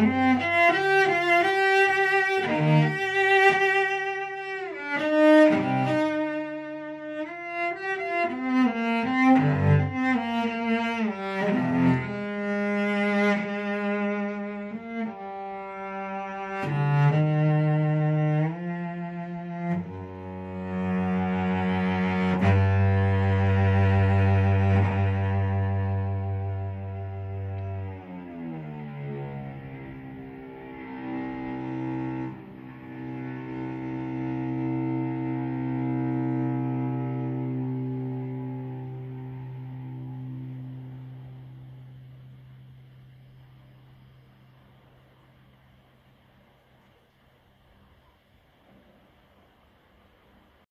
MUZIEK